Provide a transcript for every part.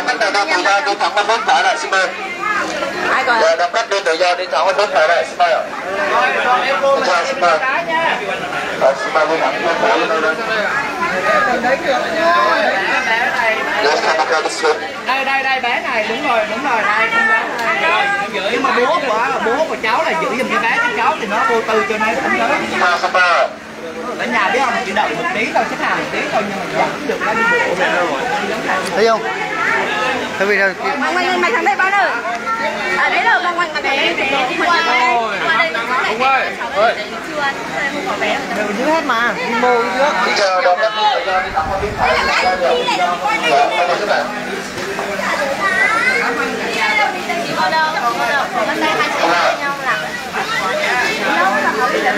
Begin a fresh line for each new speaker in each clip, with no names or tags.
đồng khách nào đang tự do đi thẳng bên bên phải lại xin mời.
Ai coi
dạ đồng khách đi tự do đi thẳng bên bên phải lại xin mời ạ. Dạ xin mời. Dạ, xin mời đi thẳng bên phải lên đây Dạ, bạn
đây đây đây bé này đúng rồi đúng rồi đây con bé này. Nhưng mà bố của bố của cháu là giữ giùm cái bé cho cháu thì nó vô tư cho nên không lớn. Ở nhà biết không chỉ đợi một tí thôi xếp hàng một tí thôi nhưng mà vẫn được nó đi bộ về rồi.
Thấy không thấy vì đâu
Mong mày thằng đây bao giờ? À đấy rồi mong quanh ở đấy Qua đây Qua đây nó lại Cháu đây chưa ăn Không có bé.
Đều giữ hết mà. Đi mô trước
Bây giờ đồng khách đi tự do đi thẳng bên bên phải lại xin mời Dạ, cảm ơn các bạn
Ở đâu Ở đâu Bên đây hai chị em với nhau làm Đâu là họ đi. dẫn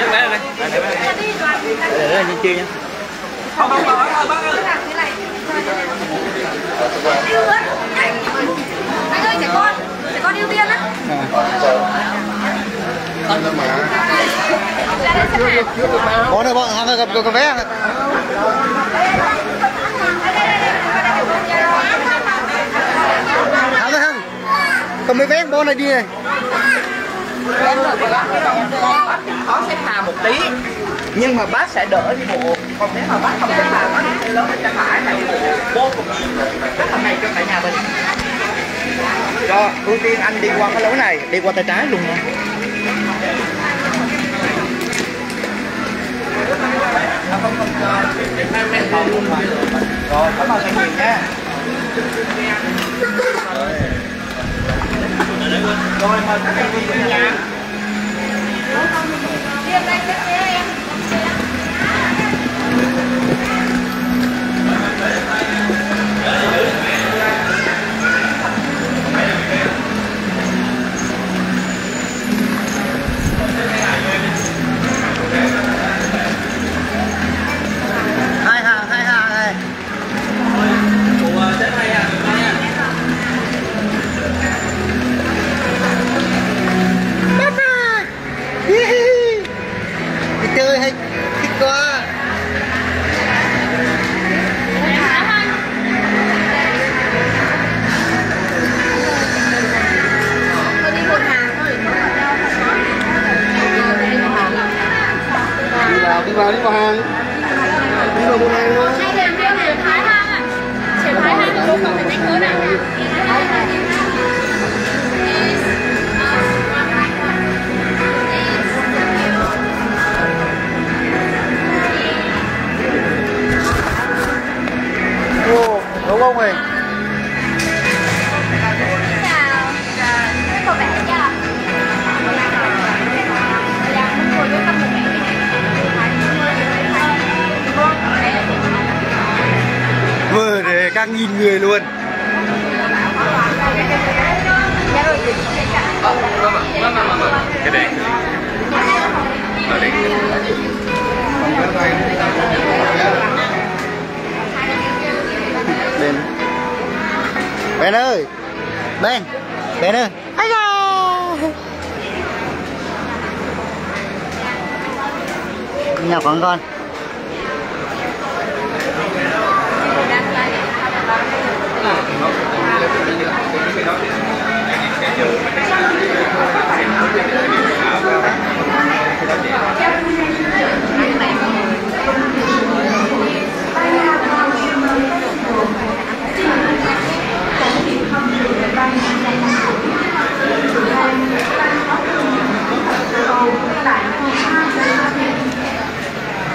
rất tự do đi
để đây chia nhá
không không không không bác ơi
này
Dạ, xin mời
Anh ơi trẻ con Trẻ con ưu tiên á hàng
có này bọn hàng gặp có vé hàng ơi hàng cầm mấy vé bọn này đi này
khó xếp hàng một tí. Nhưng mà bác sẽ đỡ đi bộ. Còn nếu mà bác không xếp hàng bác đi lớn lên tay phải là đi bộ vô cùng nhiều rất là hay cho cả nhà mình. Cho ưu tiên anh đi qua cái lối này, đi qua tay trái luôn nha. Rồi, cảm ơn anh nhiều nha rồi mời các anh đi. Về nhà
Riêng đây xếp em
Da Nhà con con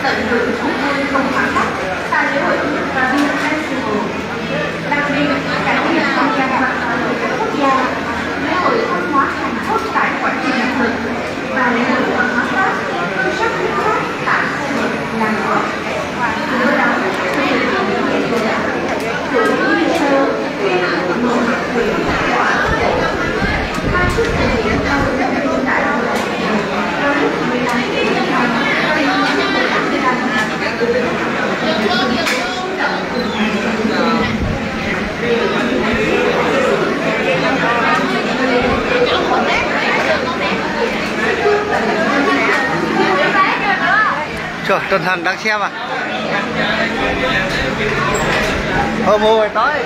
tận hưởng thú vui không khoảng
cách tại lễ hội và
Vin Festival. Đặc biệt, cả gian tham gia vào các
quốc gia, lễ
hội văn hóa Hàn Quốc tại quảng trường Nhật Thực và
lễ hội văn hóa Pháp, sắc nước tại khu vực Làng Quốc. Từ đó
Trời, Trần Thần đang xem à? Hôm hồi tới.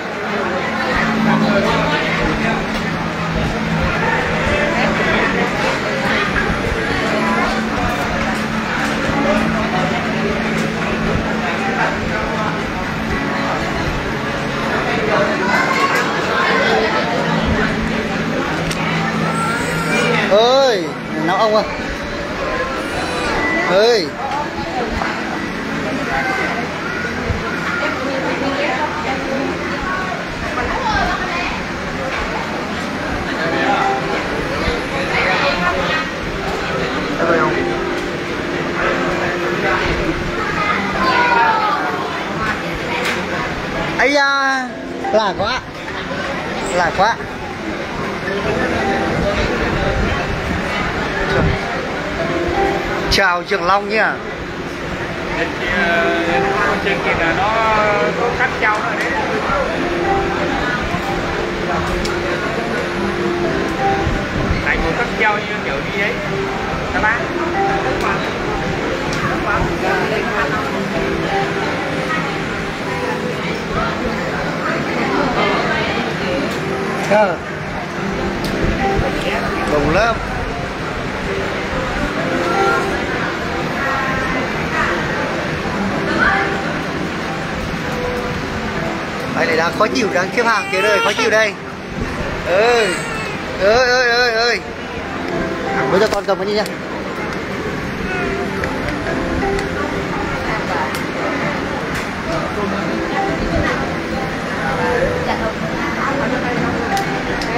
Ơi nấu ông ơi. Ơi. Ấy da. Là quá. Là quá. Chào trường long nha.
Trên kia trên kia là nó có cắt trâu đó đấy. Tại người cắt trâu như kiểu đi ấy ta bán
ờ đồng lớp. Đây này đang khó chịu, đang xếp hàng kia đây, khó chịu đây. Ơi ơi ơi ơi ơi bây giờ con cầm cái gì nha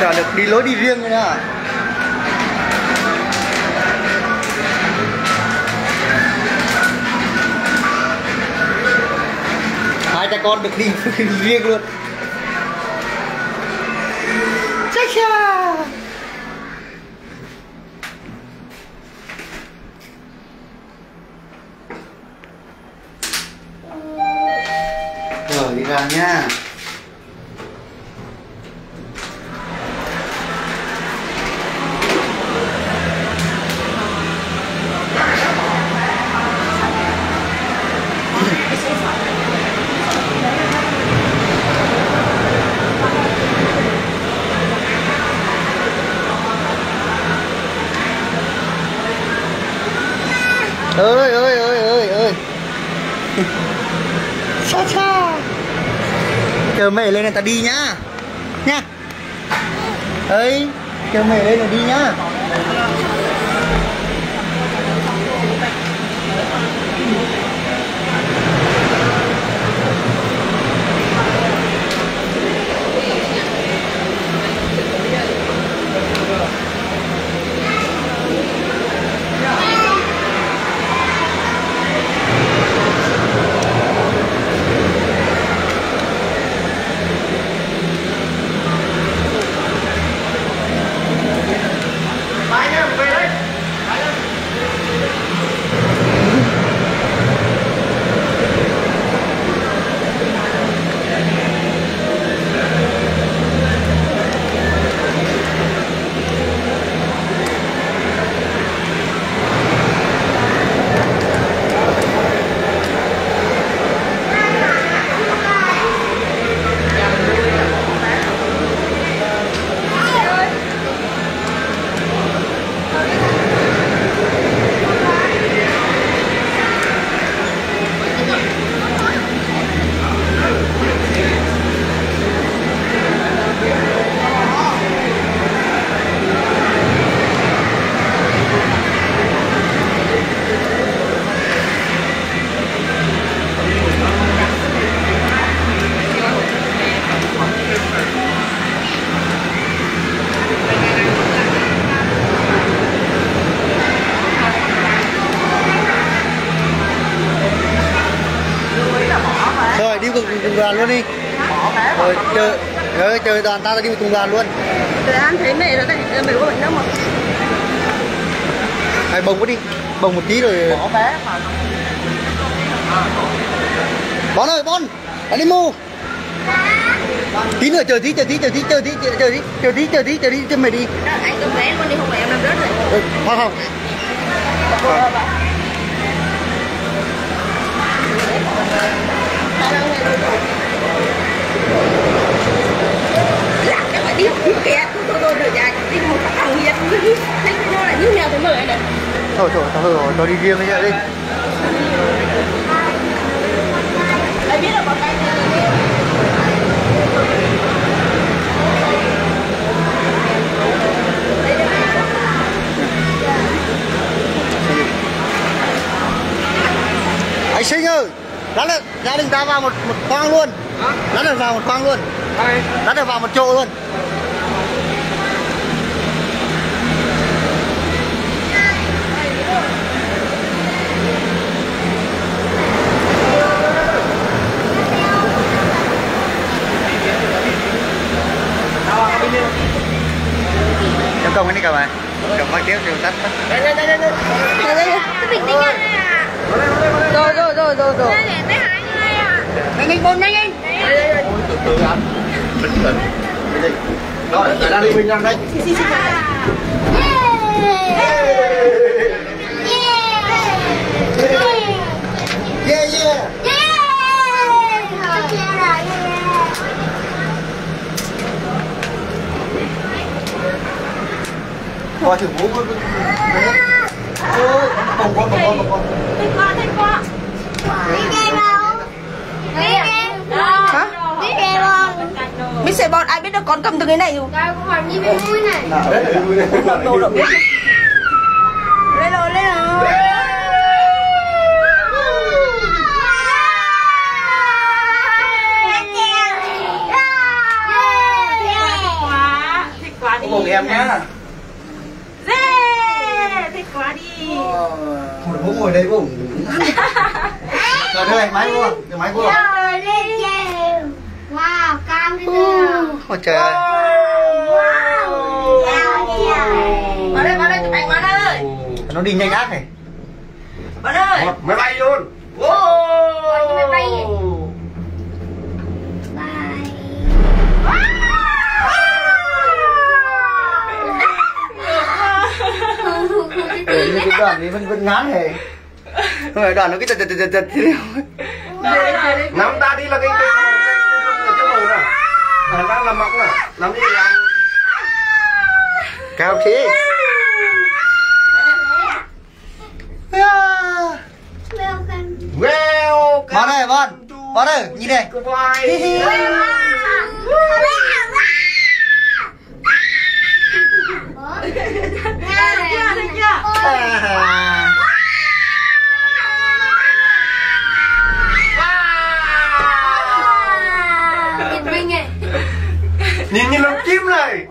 Chả được đi lối đi riêng nữa nha hai cha con được đi riêng luôn. Cha cha. Rồi, đi ra nha ơi ơi ơi ơi ơi cha cha chờ mẹ lên này ta đi nhá. Nhá. Ấy chờ mẹ lên này đi nhá. Đoàn luôn đi.
Bỏ bé
rồi chờ rồi chờ đoàn ta đi cùng đoàn luôn.
Để ăn thấy mẹ rồi đấy, mẹ có bệnh đâu mà?
Hay bồng có đi bồng một tí rồi.
Bỏ bé mà.
Bon ơi, Bon, anh đi mua. Tí nữa chờ tí, chờ tí, chờ tí, chờ tí, chờ chờ tí, chờ tí, chờ tí, chờ tí, cho mày đi.
Anh cầm vé luôn đi, không phải em làm rớt rồi.
Ừ, Không không.
Lạc các bạn đi, đi kìa Tôi, tôi, tôi, đợi dài, đi một thằng hiền Thấy nó là như nhau thế mời này
Thôi thôi, thôi rồi, cho đi riêng bây giờ đi.
Anh biết là bọn tay này
Anh Sinh ơi, đã lên gia đình ta vào một một khoang luôn. Lát nữa vào một khoang luôn. Lát nữa vào một chỗ luôn. Em công cái này cả bạn. Cầm bao tiếp thì tắt tắt.
Đây, đây, đây, đây, bình tĩnh nha Rồi, rồi, rồi, rồi, rồi Đây à bốn, nhanh, nhanh Đây
từ từ anh bình tĩnh Cái gì? rồi tại đang đi bên nhanh đây
Yeah yeah. Coi thử bố có Ôi, bồng con, bồng con, bồng con.
Thích quá, thích quá Hả? Biết xe bọn ai biết được con cầm từ cái này rồi
Nào, đấy là vui đấy.
Đồ động biết. Lên rồi, lên rồi quá. Thích quá đi.
Cùng em nhá.
Dê, thích quá đi.
Một bố ngồi đây bố Rồi đây, máy vô, đưa máy vô
Wow, cam đi nào.
Ôi trời ơi.
Wow.
vào đây vào đây chụp ảnh vào đây
Nó đi nhanh ác này.
Vào đây
Một máy bay luôn.
Ôi, máy bay
cái đoàn này vẫn vẫn ngán hề. Không phải đoàn nó cái chật chật chật chật chật thế nào
Nắm ta đi là cái cái À, đang làm mọc nè Nắm đi làm
Cao thế
Well
Bon ơi, Bon Bon ơi, nhìn đây.
Cái Nhìn như lông chim này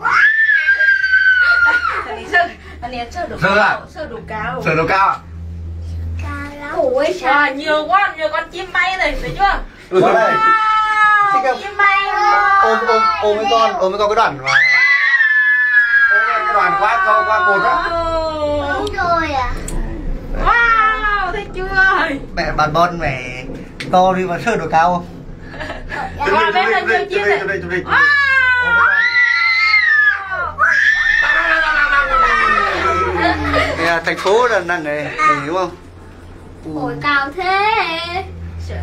thằng này sơ thằng này sơ đủ
Sơ à?
cao sơ đủ cao
Sở độ cao à?
Ủa sao?
Wow, nhiều quá, nhiều con chim bay này, thấy chưa?
Ừ.
Không?
Chim bay
ôm ôm ôm với con, ôm với con cái đoàn mà
Cái đoàn qua qua qua cột á
Đúng rồi à?
Wow, thấy chưa?
Mẹ bàn Bon mẹ to đi mà sơ độ cao không?
Wow, bên là nhiều chim này. Wow.
Là thành phố là nặng này, đúng không?
Ủa cao thế. Sợ,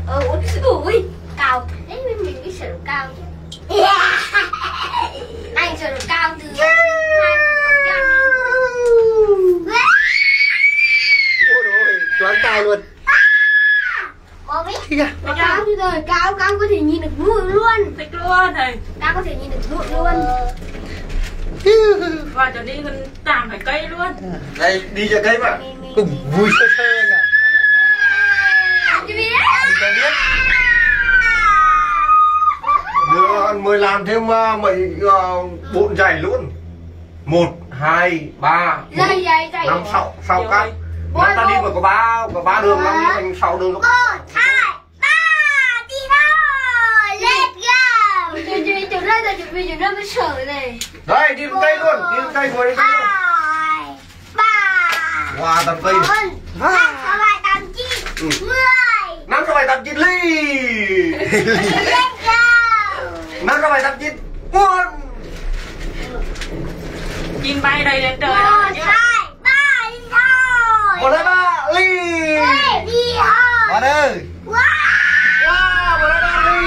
ủa, ui, cao thế. Mình cái sợ cao chứ. Anh sợ cao từ hai
Ôi ôi, choáng tai luôn
Có biết
Thích à?
Có cao cao, cao có thể nhìn được mũi luôn.
Thích luôn này.
Cao có thể nhìn được mũi luôn.
Và cho đi con tạm phải cây luôn.
Đây, đi cho cây mà
Cũng vui sơ sơ nhỉ
Chị biết?
Cho biết.
Đưa mời làm thêm uh, mấy uh, bộn giày luôn. Một hai ba năm sáu sáu
Nhiều
năm ta đi mà có ba có ba đường năm đi thành sáu đường
Một, hai, ba, đi thôi Lên bây giờ nó mới sợ này
Đây, đi lên cây luôn, đi lên cây ngồi luôn.
hai ba
Wow, tầm cây.
năm sáu bảy tám chín mười
Năm sáu bảy tám chín ly.
let's go
Năm sáu bảy tám chín. One.
chim bay đầy lên trời
một hai đi
Một hai ba ly.
Rồi
ơi
wow
một hai ba ly.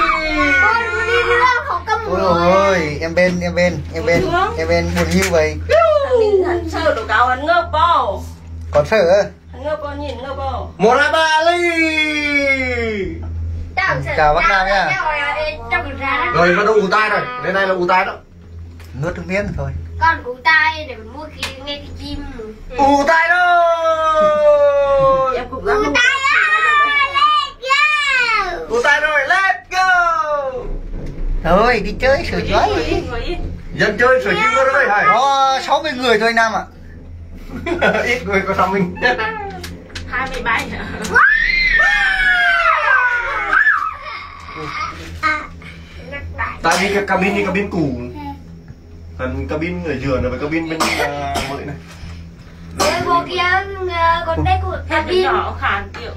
ôi ôi em bên em bên em bên em bên buồn hiu vậy
hắn sợ đồ cao hắn ngợp bao
còn sợ á?
hắn ngợp bao nhìn ngợp bao
Một hai ba ly.
Chào bác Nam nha.
Rồi, bắt đầu ù tai rồi. Đến đây là ù tai đó.
nuốt nước miếng thôi
con cụ tay để mình mua khi nghe cái chim
Ù tai rồi.
em cũng mua
tay let's go
Ù tai rồi, let's go.
thôi đi chơi sửa chói
Dân chơi sửa chim rồi hả?
có 60 người thôi anh Nam ạ
Ít người có xong mình.
hai mươi bảy
Tại vì cái cabin thì cabin cũ. Phần cabin ở giữa này với cabin bên à, mới này.
Với vô kia ờ, còn đây của cabin.
nhỏ khàn tiểu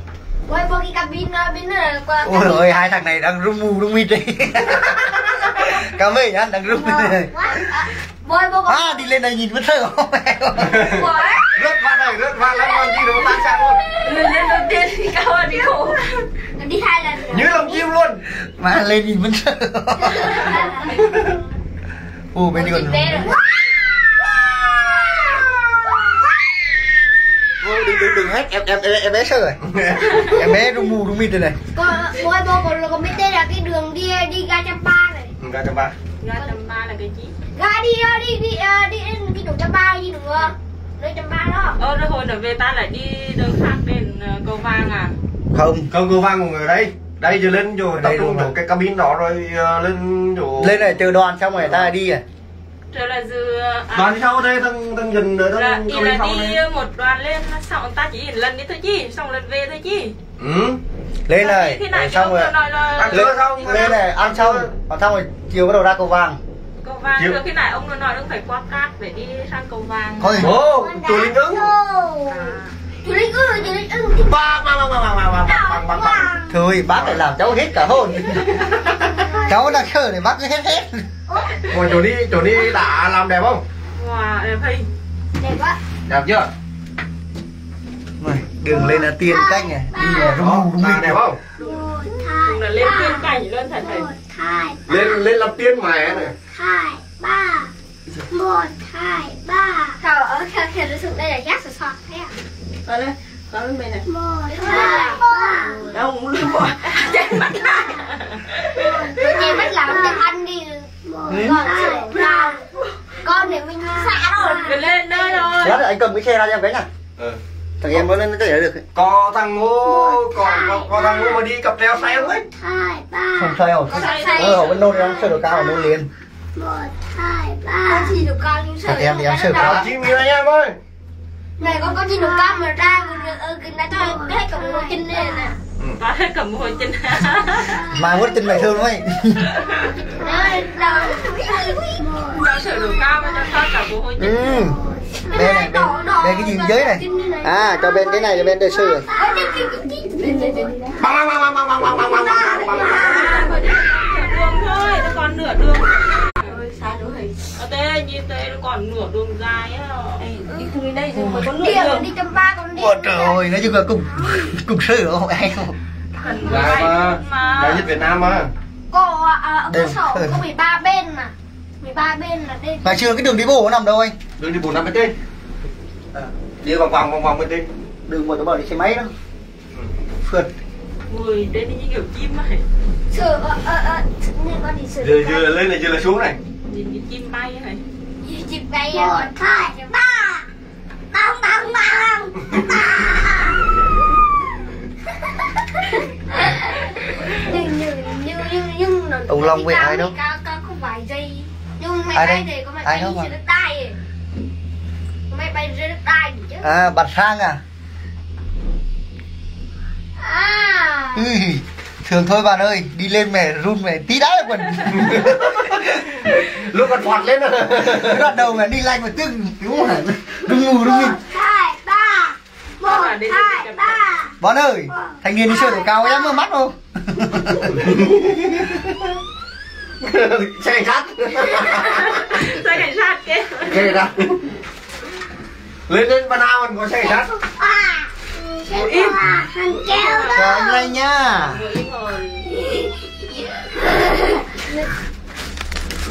Với vô kia cabin ờ, bên là qua
ôi ôi hai thằng này đang rung mù rung mịt đi cảm ơn anh đang rung này
Với vô con
à đi lên đây nhìn vẫn sợ. Không mẹ
Rớt vào đây, rớt vào lắm còn gì đâu tan sang luôn.
lên lên đầu tiên thì cao hơn đi khổ.
Đi hai lần
Như lòng chim luôn.
mà lên nhìn vẫn sợ ô bên đây còn đừng đừng đừng hết em em em, em bé sợ rồi. Em bé rung mù rung mịt rồi này.
Còn với vô còn còn biết tên là cái đường đi đi ga Champa này.
Ra cho ba.
ra tầm ba là cái gì?
Ga đi ờ, đi đi ờ, đi đến cái đường Champa gì nữa Nơi Champa đó.
Ơ rồi hồi nữa về ta lại đi đường khác đến ờ, cầu vàng à?
Không.
Không cơ vang của người ở đây. Đây giờ lên rồi tập
Đây
trung chỗ cái cabin đó rồi ờ, lên chỗ
lên này chờ đoàn xong rồi ta đi à?
Rồi là dư à,
đoàn đi sau đây thằng thằng dần nữa
là
thằng
là
sau
đi
này.
một đoàn lên xong ta chỉ lần đi thôi chi xong lần về thôi chi.
Ừ.
lên này
này
xong rồi.
là
Ăn
lên
xong
lên này ăn xong. còn xong rồi chiều bắt đầu ra cầu vàng.
Cầu vàng
Chiều.
rồi khi nãy ông nó nói ông phải qua cát để đi sang cầu vàng.
Thôi.
Ồ, chùa Linh Bang bang bang bang bang bang bang bang bang.
thôi bác lại làm cháu hết cả hồn cháu đang sợ này bác cứ hết hết
Ngồi chỗ đi, chỗ đi đã làm đẹp không?
wow em thấy
Đẹp quá
Đẹp chưa?
Này, đường lên là tiền cách này đi là rung rung
đẹp không?
Hai,
là lên tiên cảnh lên thật thầy
Lên lên làm tiên mẹ này.
hai, ba Một, hai, ba Trời ơi, theo theo sự đây là giác sọt thế à
con lên, con lên bên này. Đâu, lên bò. Chết mất. lại.
Tôi chỉ biết làm tiếng Anh đi. Con Con để mình xả rồi.
để lên nơi rồi.
Đó, anh cầm cái xe ra cho em cái này.
Ừ.
Thằng em mới lên cái để được.
Có thằng ngu, còn có thằng ngu mà đi cặp treo
xe hết.
Không xoay không? Ờ, không có nôn ra, xoay đồ cao mà nôn liền.
1, 2, 3 Con chỉ được cao nhưng sợ
Thật em thì em sợ
quá Chỉ mình anh em ơi
này con có chỉ được con mà ra Ờ, cái này cho cái hết cầm một chân này nè
có hết cầm hồi chân
mà muốn tin mày thương thôi
Đây, đâu
mà cho hồi
ừ bên này bên bên cái gì dưới này à cho bên cái này cho bên đây sư rồi
Bang bang bang bang bang bang bang bang bang bang bang.
đường thôi nó còn nửa đường ơi xa ở đây như thế nó còn nửa đường dài á. Đi từ đây rồi mới có nửa
Đi rồi,
đường.
đi trăm ba con đi.
Ôi trời ơi, nói chung là cùng cùng sư không?
Cần
Dạ
bay
mà,
mà.
Đại dịch Việt Nam mà.
Có, à,
Đây.
có sổ có 13 bên mà. 13 bên là đây
Ngày xưa cái đường đi bộ nó nằm đâu anh?
Đường đi bốn năm bên trên. Đi vòng vòng vòng vòng bên trên.
Đường mà nó bảo đi xe máy đó. Phượt.
Người đến như kiểu chim ấy
Sửa, ờ, ờ, ờ Nên con đi sửa
Giờ giờ lên này giờ là xuống này.
Nhìn như chim bay hả?
Chim bay hả? Một, hai, ba Bông, bông, bông
Ông Long với ai đâu?
Có, có vài giây Nhưng máy
ai
bay thì có máy bay đi đất đai Máy chứ.
À, Bạch Sang à?
À
thường thôi bạn ơi, đi lên mẹ run mẹ tí đá quần.
Lúc còn phọt lên rồi
Cái đoạn đầu là đi lanh mà tưng đúng không phải đừng ngủ đừng nghịch
hai ba một hai ba
Bón ơi thanh niên đi chơi độ cao em mơ mắt không?
Xe sát.
Xe cảnh sát kia.
Lên lên ban nào còn có xe sát
keo
Chào
đó
anh lanh nhá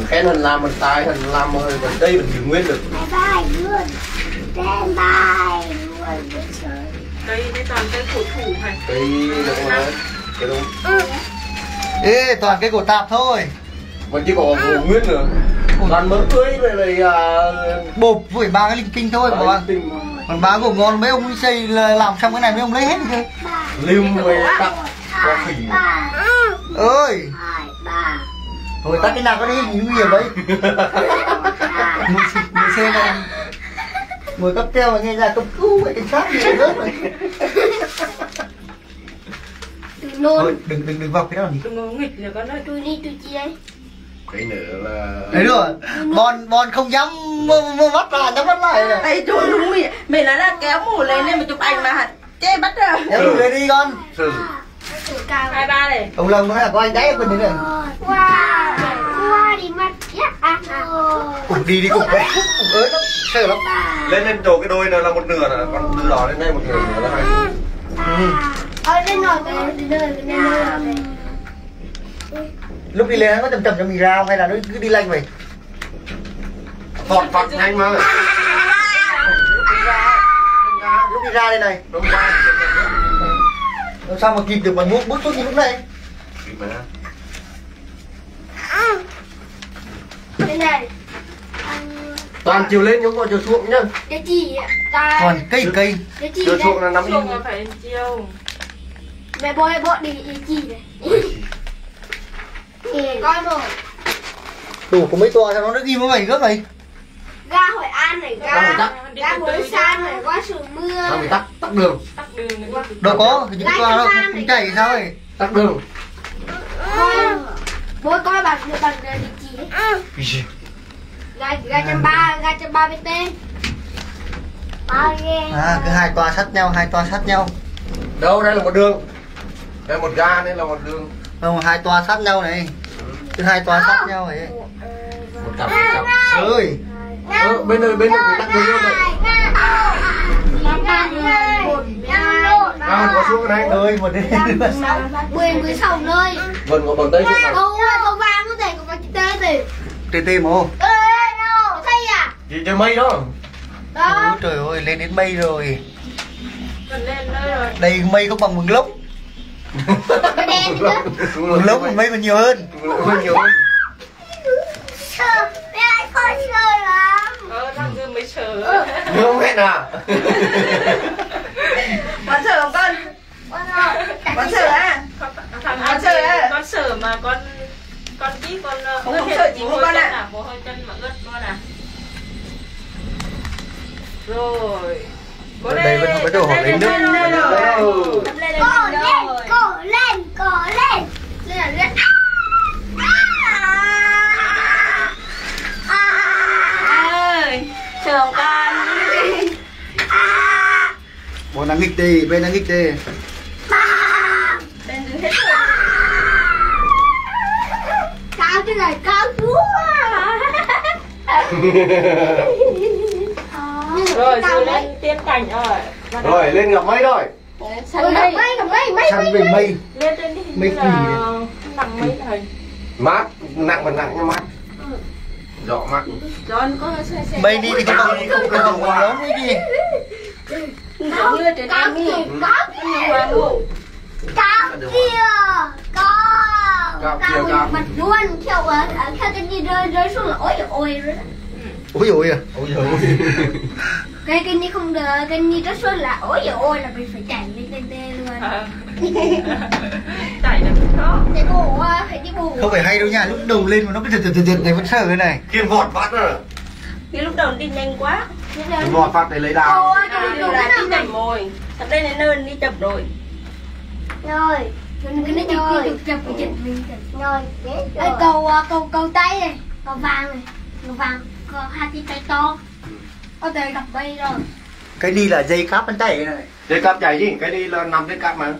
cái hình làm mình tài hình làm rồi mình đây mình giữ nguyên được.
Bye bye luôn. Bye bye luôn bây giờ
Đây đây toàn cái thủ thủ này.
Cái đúng rồi. Cái đúng.
Ê toàn cái cổ tạp thôi.
Mình chỉ có bộ nguyên nữa còn mỡ tươi rồi rồi à,
Bột với ba cái linh kinh thôi
đấy,
bảo
tinh
Còn ba gồm ngon mấy ông xây là làm xong cái này mấy ông lấy hết cơ
liêm rồi tặng có khỉ.
ơi Thôi tắt cái nào có đi nguy hiểm đấy. Người, người xe này. Người cấp keo mà nghe ra cấp cứu vậy cảnh sát gì rớt rồi Thôi
nôn
đừng đừng đừng vào cái đó làm gì
Đừng có nghịch nữa con ơi
tôi đi tôi chi ấy
cái nữa là
Đấy rồi Bon bon không dám mơ, mơ mắt ra nhắm mắt lại.
Ê chú đúng mày Mày nói là kéo mũ lên nên mà chụp ảnh mà Chê bắt rồi
Em đừng lên đi con.
Hai ba này.
Ông Lâm nói là có anh đáy ở bên đấy này
qua qua đi mất à à
Cục đi đi cục đấy Cục ới lắm Sợ lắm.
Lên lên chỗ cái đôi này là một nửa rồi còn từ đó đến đây một nửa nữa là hai.
Ừ.
ở đây nồi cái nơi cái nơi
Lúc đi lên nó có chầm chầm cho mình ra không hay là nó cứ đi lanh vậy?
Phọt phọt nhanh mà.
Lúc đi ra đây này.
Đúng ra
Làm sao mà kịp được mà bút bút xuống như lúc này
Kịp mà.
đây này.
Toàn chiều lên nhưng còn chiều xuống nhá.
Cái gì ạ? Ta
Còn cây cây.
Cái gì
chiều xuống là nắm
là phải chiều.
Mẹ bôi bôi đi cái gì này coi một.
Đủ có mấy toa sao nó ghi với mày gấp này.
Ga hội an này
Ga
ga
Tắc.
ga hội san này qua sườn mưa.
Bị tắt tắt đường.
Tắt đường này.
Đâu có những toa đâu không, không chạy sao ấy
tắt đường.
Coi bôi coi bằng bằng địa chỉ đấy ga ga trăm ba ga trăm ba bt
À cứ hai toa sát nhau hai toa sát nhau.
Đâu đây là một đường. Đây một ga đây là một đường
Không hai toa sát nhau này. Cứ hai toa sát nhau này.
Một cặp một cặp.
Ơi.
Ờ, bên này bên này tắt đường luôn này ga mình có xuống cái này
Ơi một đến
mười mười sáu nơi
vẫn có bằng tay xuống này
đâu có vàng có thể có cái tê thì.
Tê tê mồ
ê đâu thấy à?
Chỉ chơi mây đó.
Đó.
Ôi trời ơi lên đến mây rồi.
Rồi.
Đây mây không bằng mừng lốc
đen nữa
lốc mây còn nhiều hơn.
Mừng nhiều hơn.
Sợ mẹ lại khó sợ lắm.
Ờ thằng Dương mới sợ
nhưng không hẹn à
Con sợ không con? Con sợ à? Con sợ à? Con sợ mà con con tí con không không sợ chỉ con à. Một hơi chân mà ướt luôn à. Rồi. Cố
Đây vẫn không có đồ hỏi đến nước.
lên lên rồi Đập lên lên
cổ
lên
lên
rồi
cổ lên cổ lên lên là lên
ơi sợ không con
Bọn đang nghịch đi bên đang nghịch đi
lên đứng hết rồi.
Cao cái này cao quá.
Rồi rồi lên tiên cảnh rồi.
Rồi lên gặp mây rồi.
Ôi, gặp mây mây mây
Săn
mây mây.
mây.
Lên trên đi
Mấy
Như nặng mấy thầy?
Mát nặng mà nặng nhưng mát. Rõ mát.
John có xe xe.
Mây đi thì không bằng không bằng mừng lắm mới đi.
Ý
kìa cao kìa. kia, cao
cao.
mặt luôn theo theo cái gì rơi rơi xuống là ôi ôi rồi đó.
Ôi dồi à?
Ôi giời ơi
cái cái ni không được cái ni rớt xuống là ôi ôi là mình phải chạy tê tê luôn
Ờ. Chạy là cũng khó
cái bộ à, phải đi bộ
Không phải hay đâu nha Lúc đầu lên mà nó cứ giật giật giật giật này vẫn sợ cái này
kiên vọt phát rồi
Cái lúc đầu đi nhanh quá
vọt phát để lấy đào
À,
cái
là
cái
đi chậm rồi Sắp đây đến nơi đi chậm rồi
rồi cái nó chụp chụp chụp chụp mình rồi cầu à, cầu cầu tay này
có vàng này có vàng có hai cái cây to có thể gặp bay rồi
cái đi là dây cáp bánh tay này.
Dây cáp chạy chứ, cái đi là nằm trên cáp mà.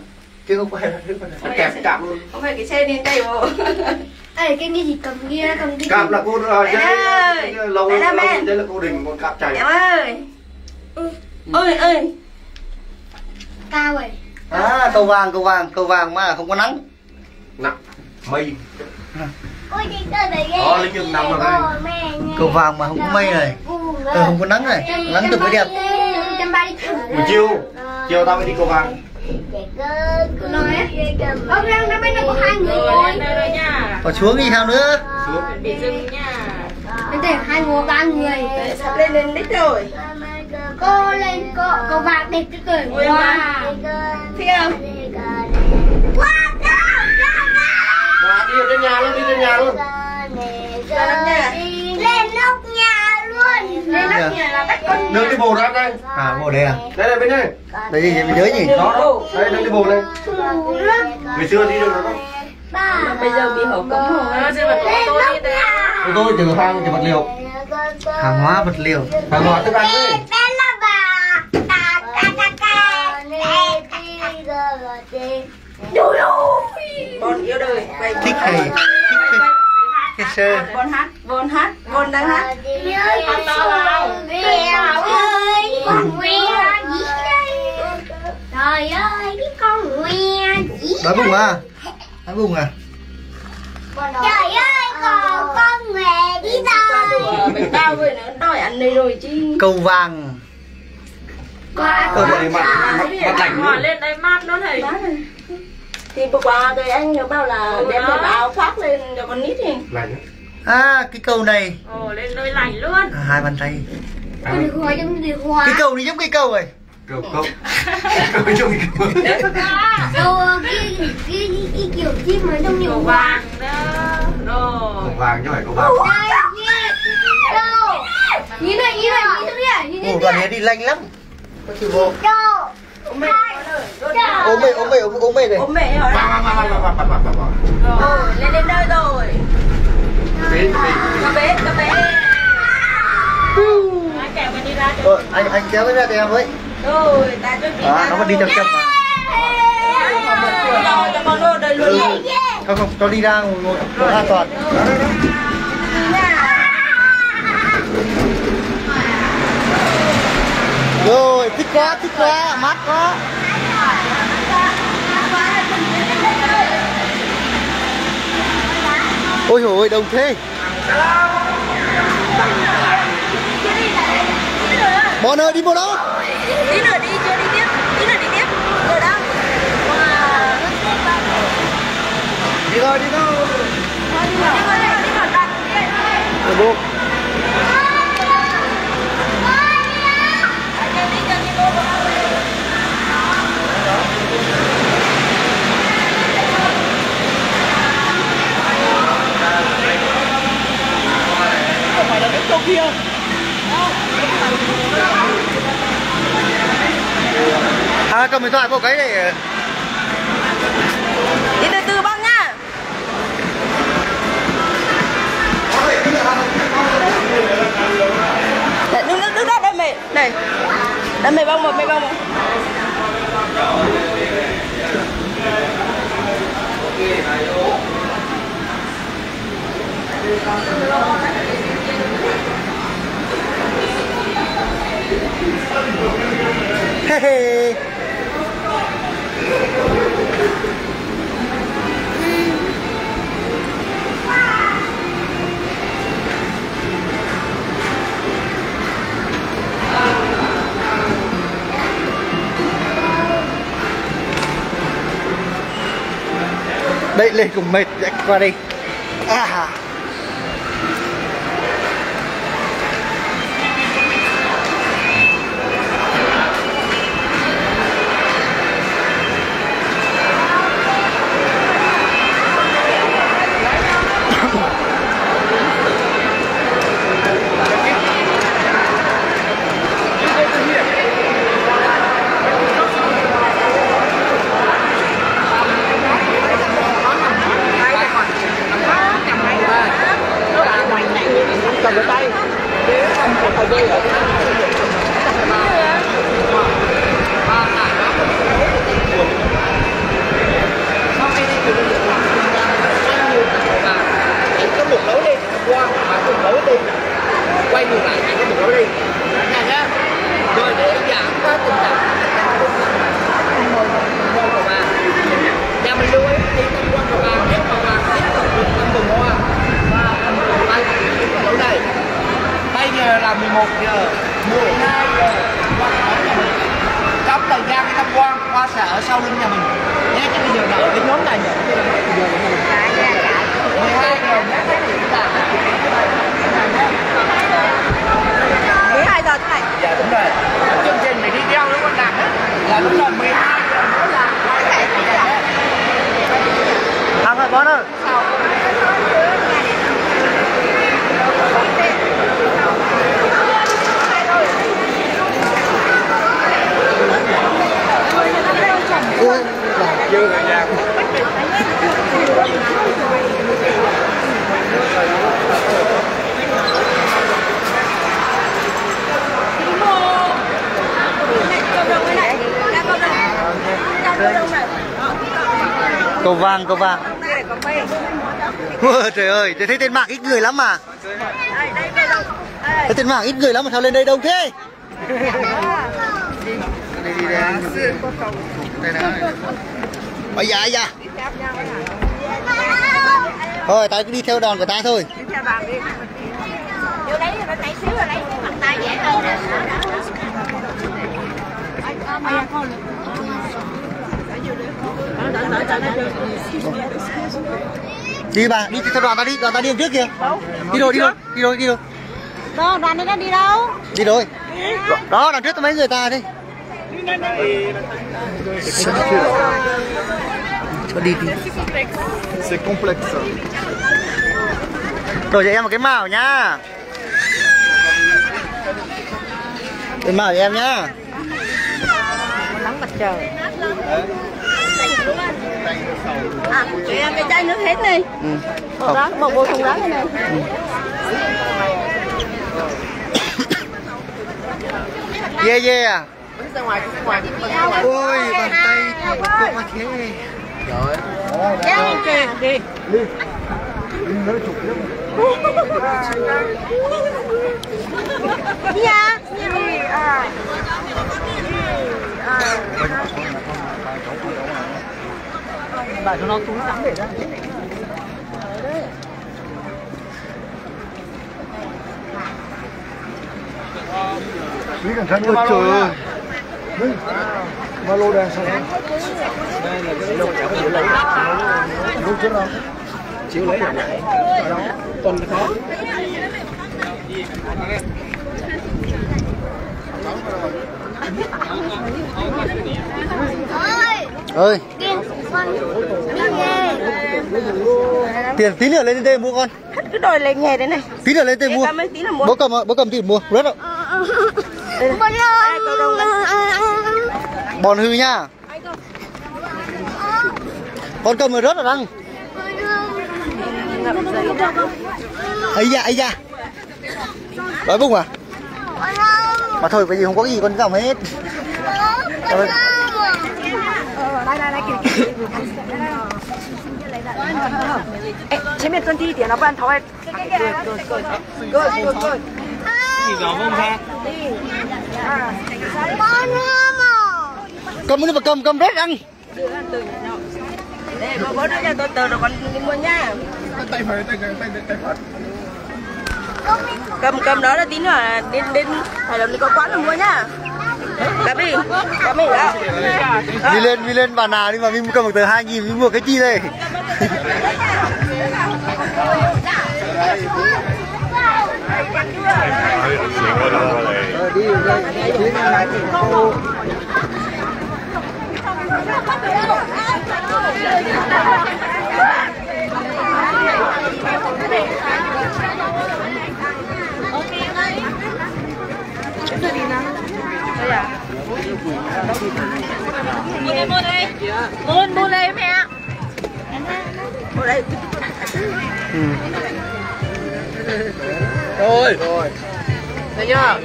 Chứ không phải là thứ này.
Nó kẹp cáp luôn.
không phải cái xe đi đây bộ
Ê, cái này thì cầm kia cầm kia
Cáp là cô rồi, dây
ơi,
dây lâu
mẹ
lâu
mẹ.
dây là cố định, còn cáp chạy
em ơi! Ơi ơi
cao rồi.
À cầu vàng cầu vàng cầu vàng mà không có nắng.
Nặng, mây
đây
Đó, linh dương nằm đây.
cầu vàng mà không có mây này. Ờ, không có nắng này. Nắng tự mới đẹp.
Buổi chiều, chiều tao mới đi cầu vàng.
Ông đang năm nay nó có hai người rồi
còn xuống đi sao nữa.
Xuống.
Đến để hai người ba người.
Sắp lên lên đích rồi.
Cô lên cô cô vàng đẹp cái cười wow.
không
wow cao cao
Mà đi ở trên nhà luôn, đi trên nhà luôn.
Lên nóc nhà luôn.
Lên nóc nhà là bắt con
Đường đi bộ ra đây.
À ngồi đây à?
Đây này bên đây.
Đây gì mình nhớ nhỉ?
Đó, đó, đây đường đi bộ đây Ngày xưa đi đó
ba
bây giờ bị hổ cấm hổ
lên nóc nhà.
Ô tô chở hàng, chở vật liệu.
Hàng hóa vật liệu.
Hàng hóa thức ăn đấy.
Bên là
con yêu đời
thích hay thích hay cái sơ
con hát con hát con đang hát
con to Mèo ơi con ngoe gì đây Trời ơi cái con ngoe gì
đói bụng à đói bụng à
Trời ơi còn con ngoe đi đâu
bánh bao rồi nữa đòi ăn đây rồi chứ
cầu vàng
Qua
đây mặt, mặt, lạnh
lên đây mát luôn thầy
thì vừa qua tôi anh nó bảo là đem cái áo khoác lên cho con nít thì
Lạnh
à cái cầu này.
Ồ lên nơi lạnh luôn.
À, hai bàn tay.
Hoa
cái cầu này giống cái cầu này
Cầu cầu. Cầu
Đâu cái cái cái kiểu chim ở trong nhiều
vàng đó.
Cầu vàng chứ phải cầu vàng
Nhìn này nhìn này nhìn này nhìn
ồ
này
đi lạnh lắm. Có chịu vô
Đâu
ôm mẹ
mày ôm mày ôm ôm mày này.
Ôm mẹ rồi rồi lên đến nơi rồi.
Bế, bế
cà bé cà bé
kẹo mình đi ra
ờ, anh anh kéo cái ra cho em với
rồi ta chuẩn bị
à nó vẫn đi chậm chậm mà.
Rồi
ừ. không không cho đi ra ngồi ngồi ngồi an toàn. Rồi thích quá thích quá mát quá ôi hồi đông thế. Bọn ơi đi bộ đâu
tí nữa đi chưa đi tiếp. Tí nữa đi tiếp. Rồi đó
đi rồi đi đâu
đi vào đi vào đi vào đặt
đi bộ à cầm điện thoại vô cái để
đi từ từ băng nha Đấy, đứng đứng đứng đó đây mày. Này đây mày băng một mày băng một
Hey, hey. Đây lên cùng mệt chạy qua đây à.
Cầu vàng, cầu vàng.
Ôi, trời ơi, tôi thấy trên mạng ít người lắm mà. Thấy trên mạng ít người lắm mà sao lên đây đông thế? Này. Ôi dạ. Thôi, tao cứ đi theo đòn của tao thôi.
Vô lấy nó nãy xíu rồi lấy mặt tay dễ hơn nè.
Đi bà, đi theo đoàn tao đi, đoàn tao đi đằng trước kìa. Đi rồi, đi rồi, đi rồi, đi rồi.
Đâu, đoàn đi đang đi đâu?
Đi rồi. Đó, đằng trước có mấy người ta đây. Cho đi đi.
C'est complexe.
Đổi cho em một cái màu nhá. Cái màu cho em nhá.
Nắng mặt trời. À, chị em cái chai nước hết đi.
Ừ.
Một đó, một bộ thùng đó này này.
Yeah yeah.
ra ngoài ra ngoài
Ôi, bàn tay cực mà thế.
Đi. Dạ. À.
bà cho nó túi tắm để ra
Lý cẩn thận ơi, trời ơi. Ba lô đèn sao? Đây là cái lô chả có chịu lấy. Lúc trước đâu? Chịu lấy à? Ở đó. Tuần khó.
ơi
Tiền tí nữa lên đây mua con.
Cứ đòi lên nghề đấy này.
Tí nữa lên đây mua.
Là.
Bố cầm bố cầm tí mua. Rất đâu.
con ơi
Bòn hư nhá. Con cầm rồi rớt rồi răng. ấy da ấy da đói bụng à mà thôi cái gì không có cái gì con dòng hết Thôi,
Đây đây đây kìa kìa. Ê, 前面蹲低一点了，不然头会。对对对，对对对。
gì gõ không ra
con mà
cầm nó mà cầm cầm rớt răng
Đây, bố bố đưa cho tôi tờ rồi con đi mua nha.
Tay phải, tay tay tay tay phải.
Cầm cầm đó là tí nữa là đến đến phải là đi có quán là mua nhá. Cầm đi, cầm đi đó.
đi lên đi lên bà nào đi mà mình cầm một tờ hai nghìn mình mua cái chi đây
Mua đây, mua đây. Mua, mua đây mẹ.
Mua đây.
rồi rồi thấy chưa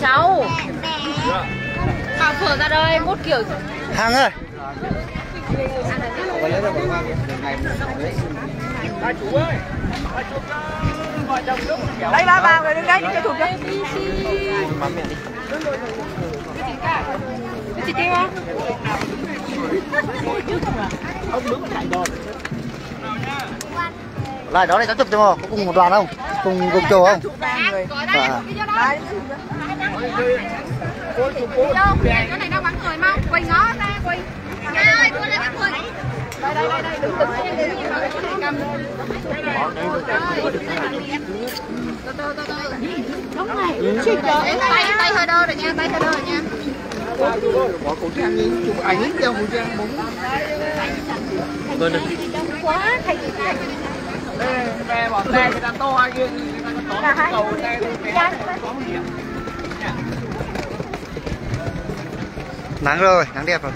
Cháu. Thảo phở ra đây, một kiểu
hàng ơi
Ba chú ơi. Ba chú ơi.
Đây ba ba người đứng đấy đi cho thuộc cho.
Chị Tiên không?
lại đó này tao chụp cho mà có cùng một đoàn không cùng cùng chỗ không À.
đây, đi vô đây. Vô, cái này đâu bắn người mau. Quỳ ngó ra, quỳ. Nha ơi, thua lên bắn người. Đây, đây, đây, đây, đừng đừng cái này cầm. Từ Tay, tay hơi đơ rồi nha, tay hơi đơ rồi nha.
Bỏ khẩu trang đi, chụp ảnh đeo khẩu trang bóng.
Về bỏ tay người ta to kia người ta có cầu tay
nắng rồi nắng đẹp rồi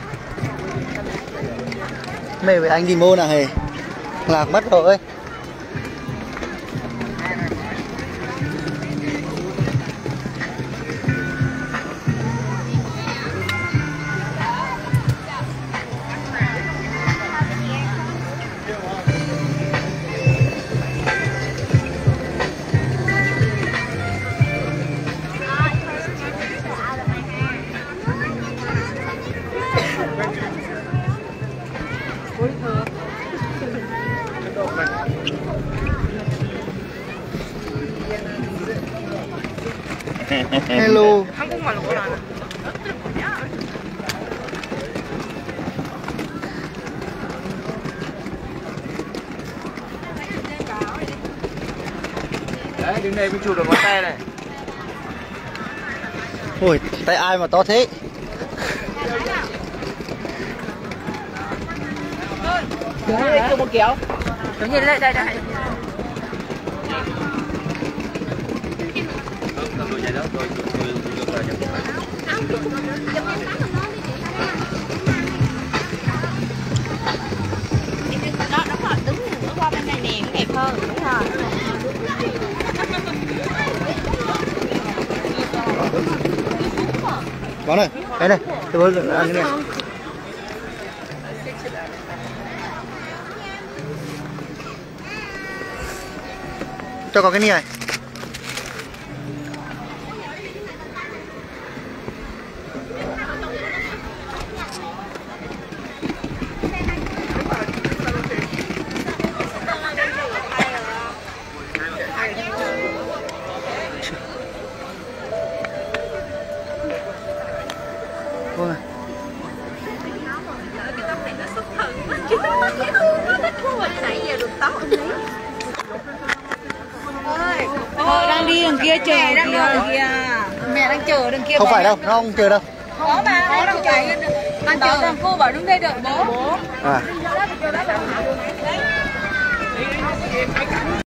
mê với anh đi môn à hề? Lạc mất rồi. Ai mà to thế
Đây một kéo,
Tự nhiên lên đây, đây.
Đó, Có này
đây này tôi vừa ăn cái này. Cho có cái này. Đâu, nó không chờ đâu.
Có mà, đang chạy. Đang chờ. Cô bảo đứng đây đợi bố.
À.